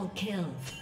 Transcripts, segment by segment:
Double kill.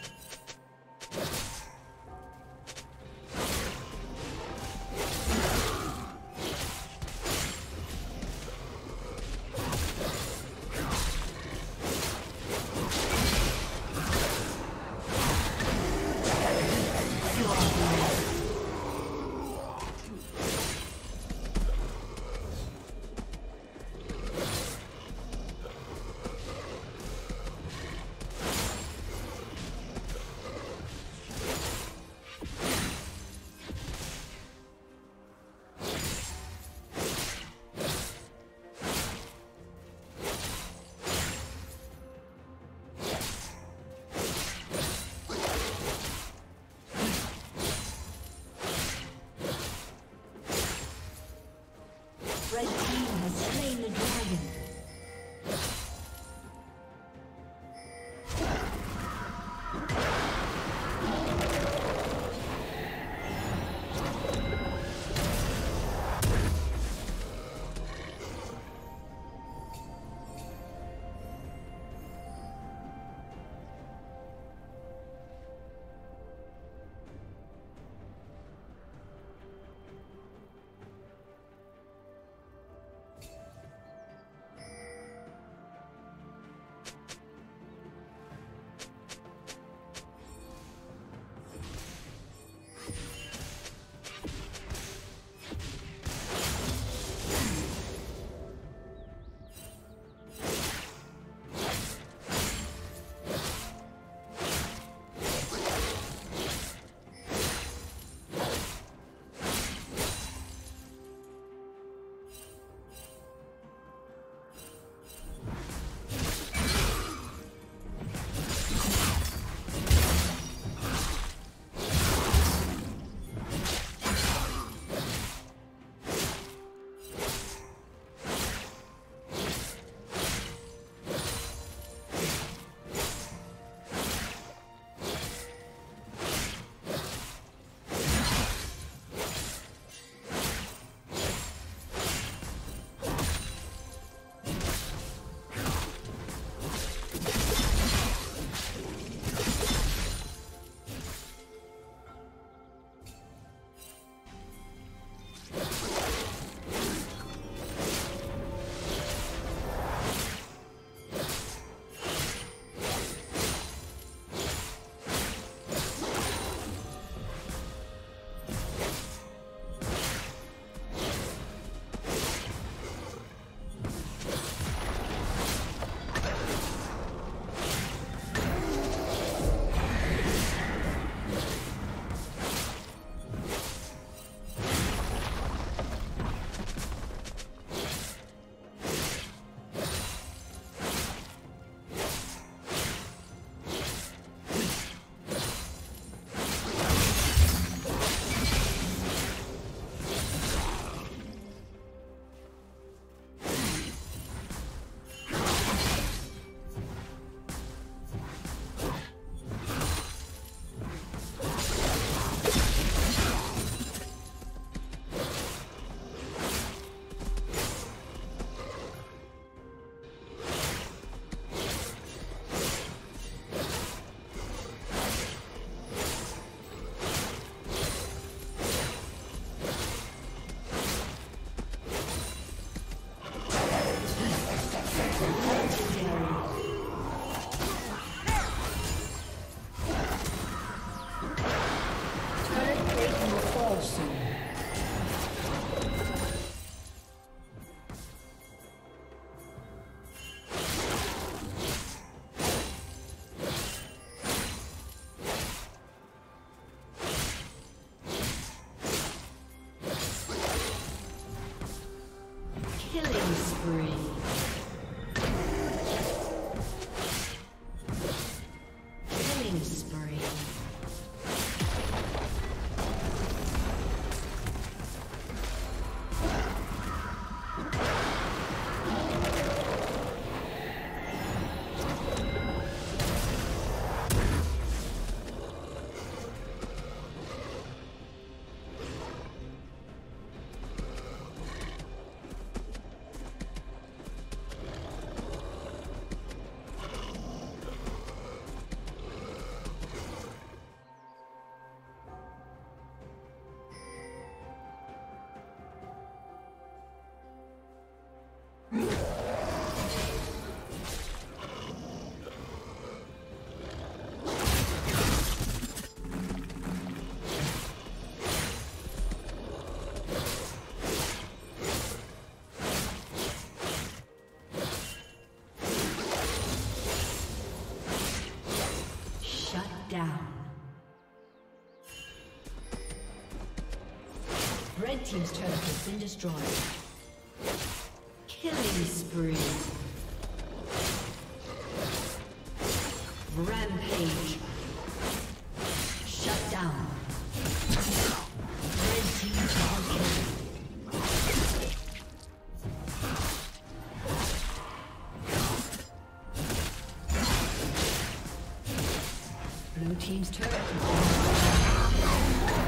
Team's turret has been destroyed. Killing spree. Rampage. Shut down. Red team double. Blue team's turret has been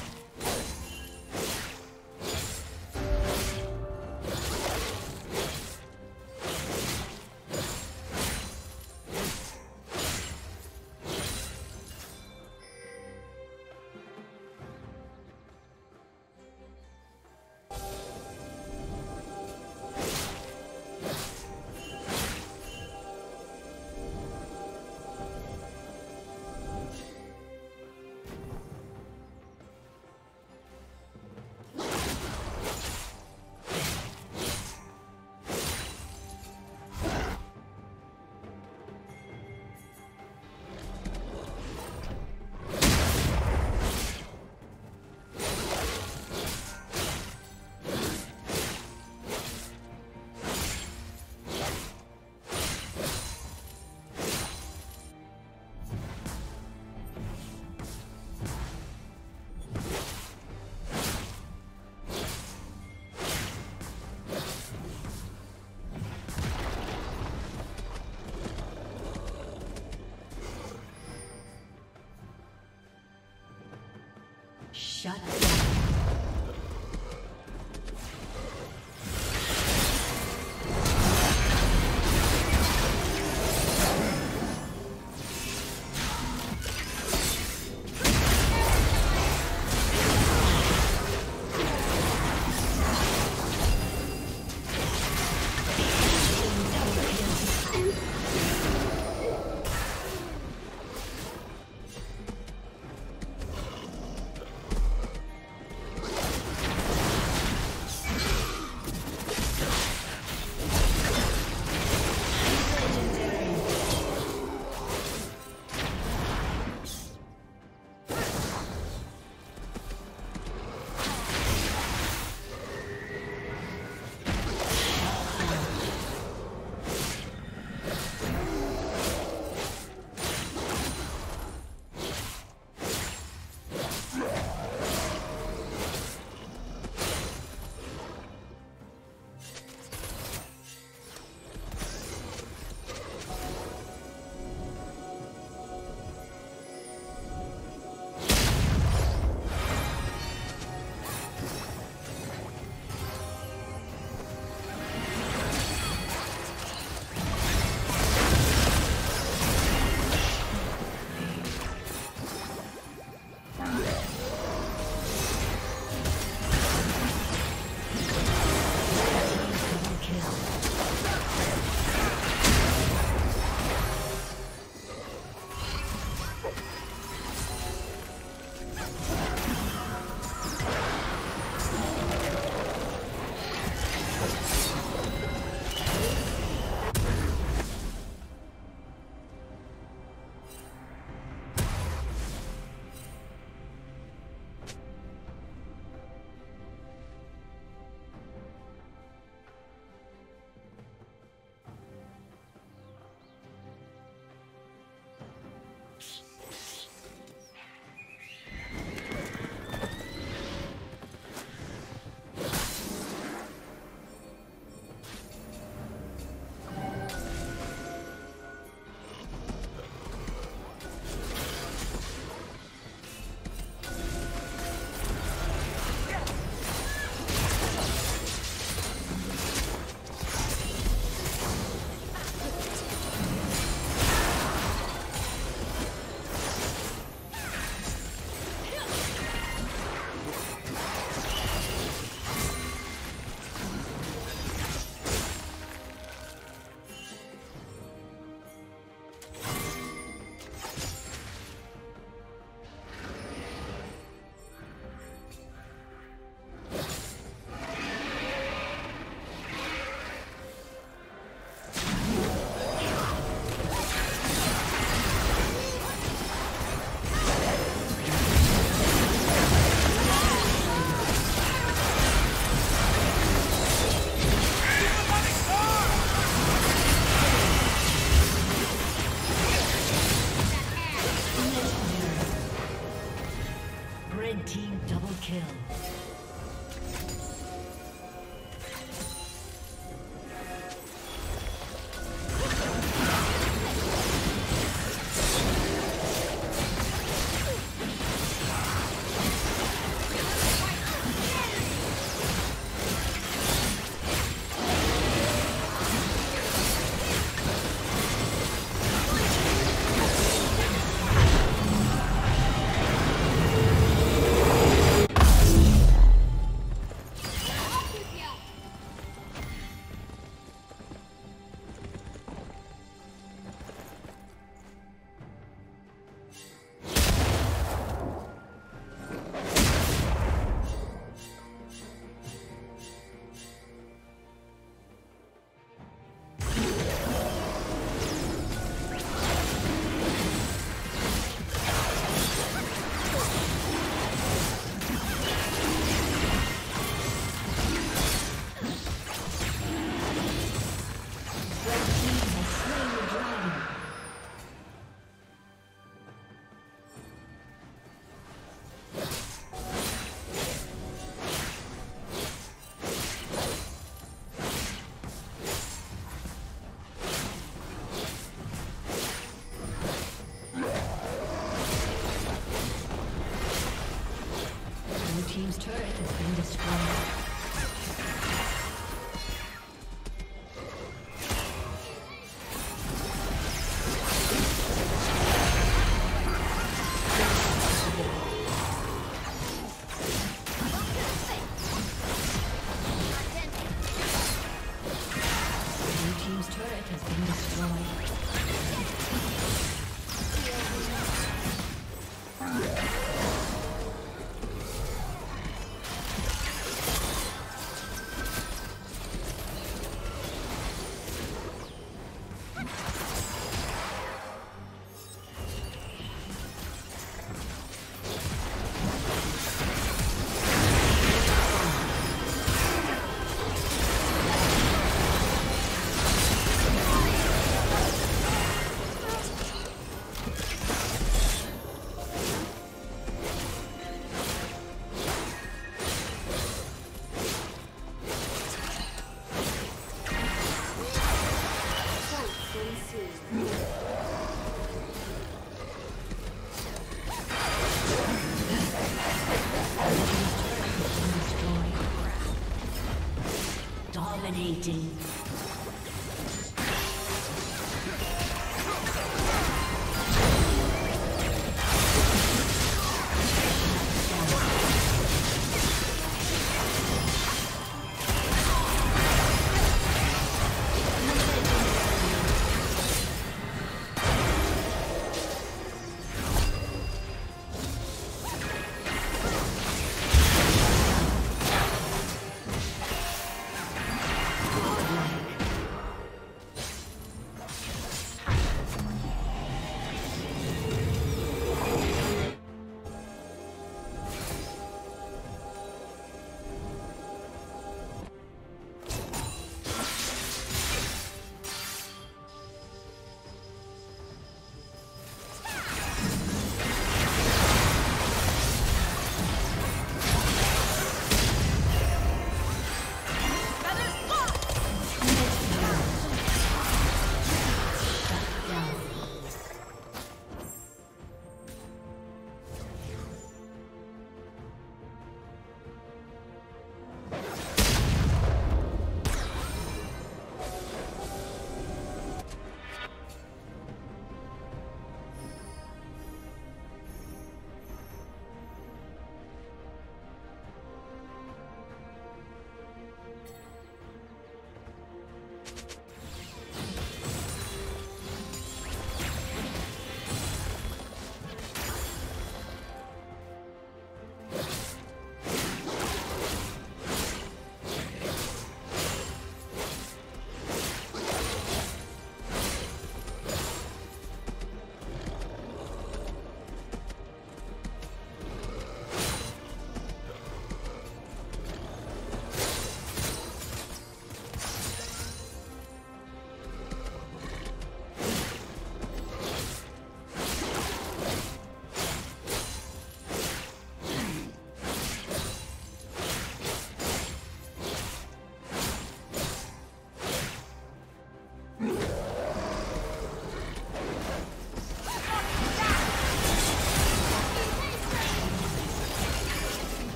Shut down.